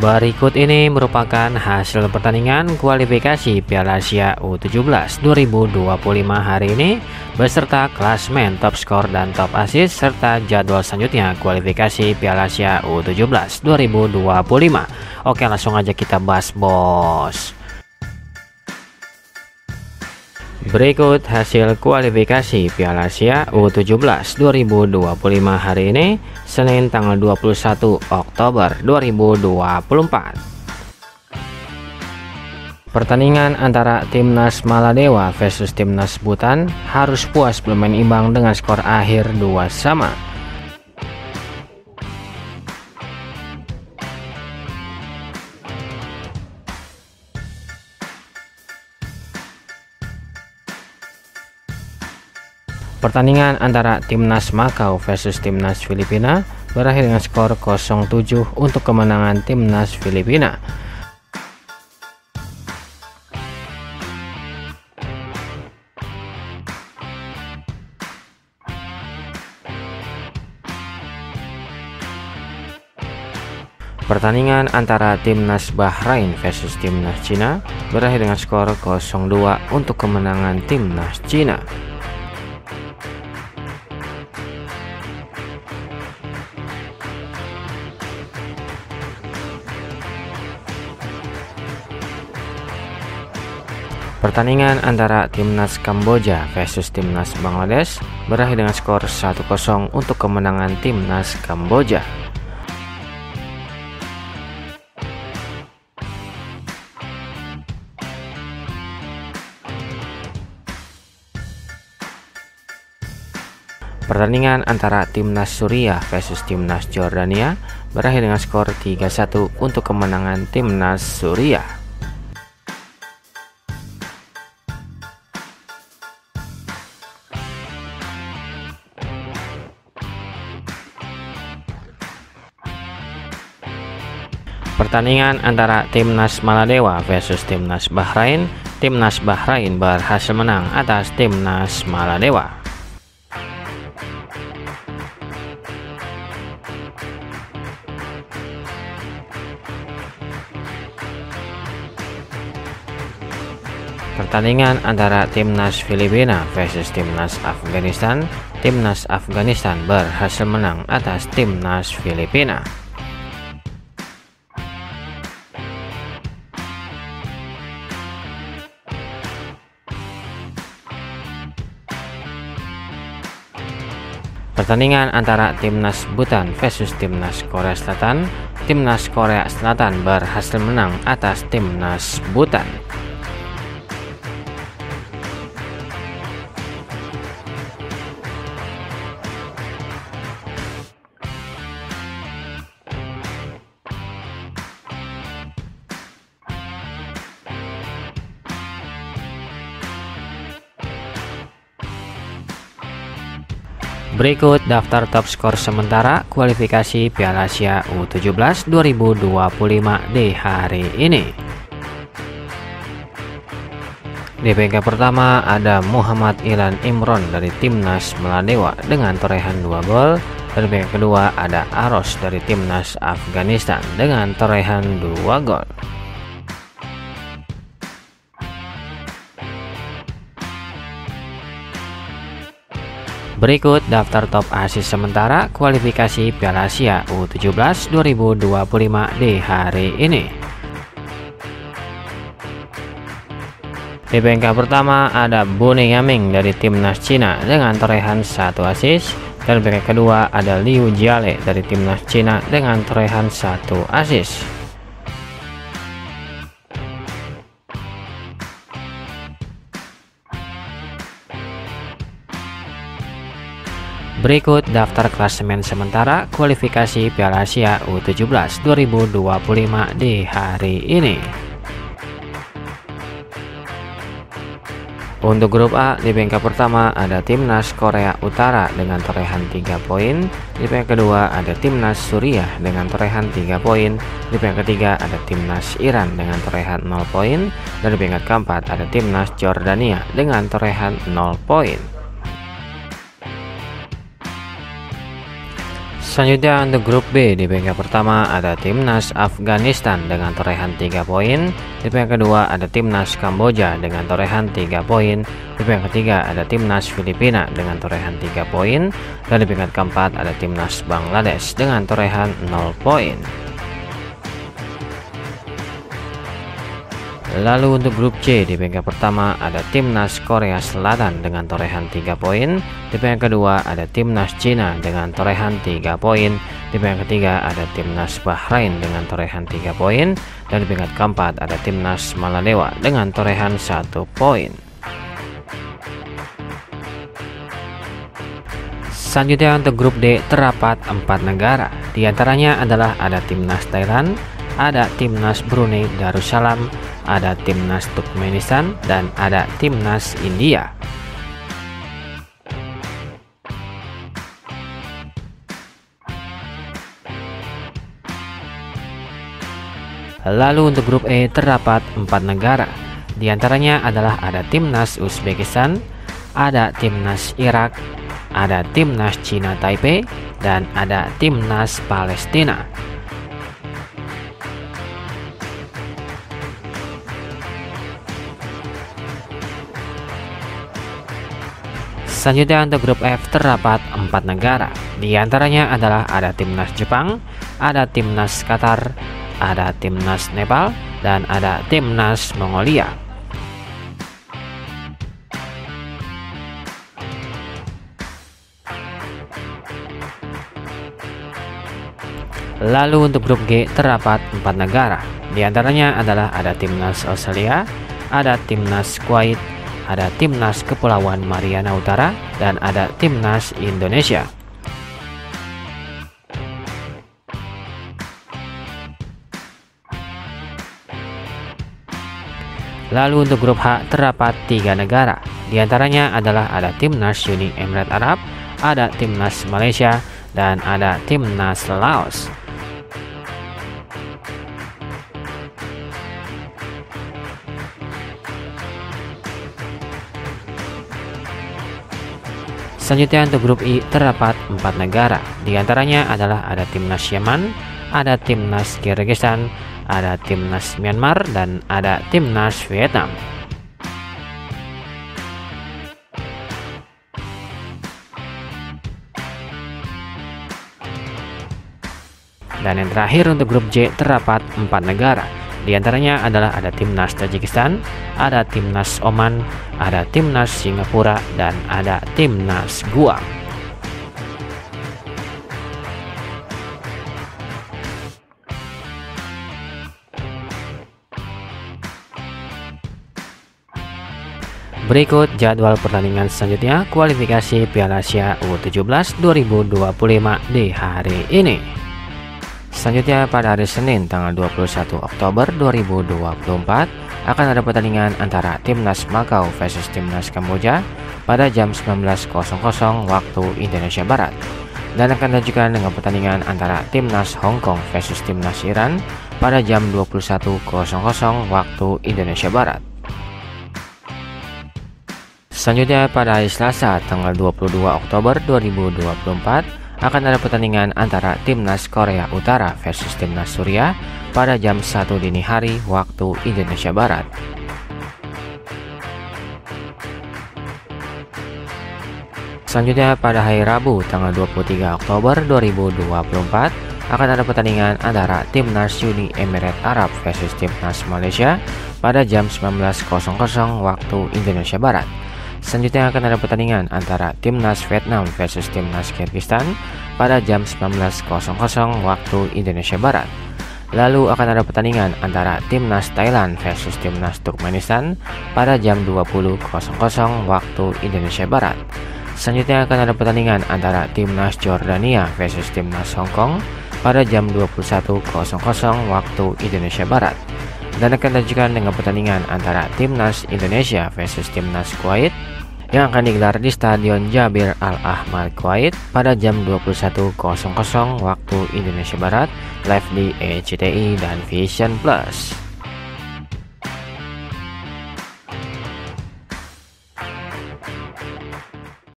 Berikut ini merupakan hasil pertandingan kualifikasi Piala Asia U17 2025 hari ini beserta klasmen top skor dan top assist serta jadwal selanjutnya kualifikasi Piala Asia U17 2025. Oke, langsung aja kita bahas, Bos. Berikut hasil kualifikasi Piala Asia U17 2025 hari ini, Senin tanggal 21 Oktober 2024. Pertandingan antara Timnas Maladewa versus Timnas Butan harus puas bermain imbang dengan skor akhir 2 sama. Pertandingan antara Timnas Makau versus Timnas Filipina berakhir dengan skor 0-7 untuk kemenangan Timnas Filipina. Pertandingan antara Timnas Bahrain versus Timnas Cina berakhir dengan skor 0-2 untuk kemenangan Timnas Cina. Pertandingan antara Timnas Kamboja versus Timnas Bangladesh berakhir dengan skor 1-0 untuk kemenangan Timnas Kamboja. Pertandingan antara Timnas Suriah versus Timnas Jordania berakhir dengan skor 3-1 untuk kemenangan Timnas Suriah. Pertandingan antara Timnas Maladewa versus Timnas Bahrain, Timnas Bahrain berhasil menang atas Timnas Maladewa. Pertandingan antara Timnas Filipina versus Timnas Afghanistan, Timnas Afghanistan berhasil menang atas Timnas Filipina. Pertandingan antara Timnas Bhutan versus Timnas Korea Selatan, Timnas Korea Selatan berhasil menang atas Timnas Bhutan. Berikut daftar top skor sementara kualifikasi Piala Asia U17 2025 di hari ini. Di peringkat pertama ada Muhammad Ilan Imron dari Timnas Melanewa dengan torehan 2 gol. Dan peringkat kedua ada Aros dari Timnas Afghanistan dengan torehan 2 gol. Berikut daftar top asis sementara kualifikasi Piala Asia U17 2025 di hari ini. Di peringkat pertama ada Bune Yaming dari Timnas Cina dengan torehan 1 asis dan peringkat kedua ada Liu Jiale dari Timnas Cina dengan torehan 1 asis. Berikut daftar klasemen sementara kualifikasi Piala Asia U17 2025 di hari ini. Untuk grup A di peringkat pertama ada Timnas Korea Utara dengan torehan 3 poin. Di peringkat kedua ada Timnas Suriah dengan torehan 3 poin. Di peringkat ketiga ada Timnas Iran dengan torehan 0 poin. Dan di peringkat keempat ada Timnas Jordania dengan torehan 0 poin. Selanjutnya untuk grup B di peringkat pertama ada timnas Afghanistan dengan torehan 3 poin. Di peringkat kedua ada timnas Kamboja dengan torehan 3 poin. Di peringkat ketiga ada timnas Filipina dengan torehan 3 poin. Dan di peringkat keempat ada timnas Bangladesh dengan torehan 0 poin. Lalu untuk grup C di peringkat pertama ada timnas Korea Selatan dengan torehan 3 poin. Di peringkat kedua ada timnas Cina dengan torehan 3 poin. Di peringkat ketiga ada timnas Bahrain dengan torehan 3 poin. Dan di peringkat keempat ada timnas Maladewa dengan torehan 1 poin. Selanjutnya untuk grup D terdapat 4 negara. Di antaranya adalah ada timnas Thailand, ada timnas Brunei Darussalam, ada timnas Turkmenistan, dan ada timnas India. Lalu untuk grup E terdapat empat negara. Di antaranya adalah ada timnas Uzbekistan, ada timnas Irak, ada timnas Cina Taipei, dan ada timnas Palestina. Selanjutnya untuk grup F terdapat empat negara. Di antaranya adalah ada timnas Jepang, ada timnas Qatar, ada timnas Nepal, dan ada timnas Mongolia. Lalu untuk grup G terdapat empat negara. Di antaranya adalah ada timnas Australia, ada timnas Kuwait, ada timnas Kepulauan Mariana Utara, dan ada timnas Indonesia. Lalu untuk grup H terdapat tiga negara. Di antaranya adalah ada timnas Uni Emirat Arab, ada timnas Malaysia, dan ada timnas Laos. Selanjutnya untuk grup I terdapat empat negara. Di antaranya adalah ada timnas Yaman, ada timnas Kyrgyzstan, ada timnas Myanmar, dan ada timnas Vietnam. Dan yang terakhir untuk grup J terdapat empat negara. Di antaranya adalah ada timnas Tajikistan, ada timnas Oman, ada timnas Singapura, dan ada timnas Guam. Berikut jadwal pertandingan selanjutnya kualifikasi Piala Asia U17 2025 di hari ini. Selanjutnya pada hari Senin tanggal 21 Oktober 2024 akan ada pertandingan antara Timnas Makau versus Timnas Kamboja pada jam 19.00 waktu Indonesia Barat dan akan dilanjutkan dengan pertandingan antara Timnas Hong Kong versus Timnas Iran pada jam 21.00 waktu Indonesia Barat. Selanjutnya pada hari Selasa tanggal 22 Oktober 2024 akan ada pertandingan antara timnas Korea Utara versus timnas Suriah pada jam 1 dini hari waktu Indonesia Barat. Selanjutnya pada hari Rabu tanggal 23 Oktober 2024 akan ada pertandingan antara timnas Uni Emirat Arab versus timnas Malaysia pada jam 19.00 waktu Indonesia Barat. Selanjutnya akan ada pertandingan antara timnas Vietnam versus timnas Kyrgyzstan pada jam 19.00 waktu Indonesia Barat. Lalu akan ada pertandingan antara timnas Thailand versus timnas Turkmenistan pada jam 20.00 waktu Indonesia Barat. Selanjutnya akan ada pertandingan antara timnas Jordania versus timnas Hong Kong pada jam 21.00 waktu Indonesia Barat dan akan dilanjutkan dengan pertandingan antara timnas Indonesia versus timnas Kuwait yang akan digelar di Stadion Jabir Al Ahmad Kuwait pada jam 21.00 waktu Indonesia Barat live di ECTI dan Vision Plus.